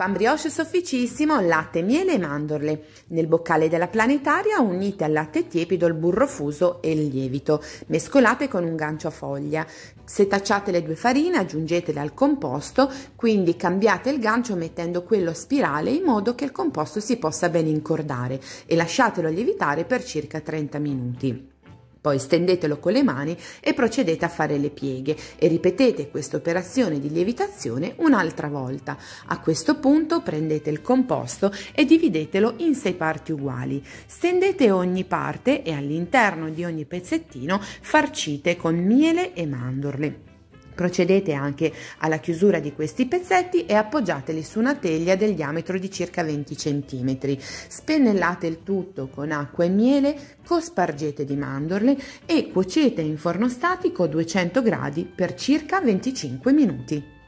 Pan brioche sofficissimo, latte, miele e mandorle. Nel boccale della planetaria unite al latte tiepido il burro fuso e il lievito. Mescolate con un gancio a foglia. Setacciate le due farine, aggiungetele al composto, quindi cambiate il gancio mettendo quello a spirale in modo che il composto si possa ben incordare e lasciatelo lievitare per circa 30 minuti. Poi stendetelo con le mani e procedete a fare le pieghe e ripetete questa operazione di lievitazione un'altra volta. A questo punto prendete il composto e dividetelo in sei parti uguali. Stendete ogni parte e all'interno di ogni pezzettino farcite con miele e mandorle. Procedete anche alla chiusura di questi pezzetti e appoggiateli su una teglia del diametro di circa 20 cm. Spennellate il tutto con acqua e miele, cospargete di mandorle e cuocete in forno statico a 200 gradi per circa 25 minuti.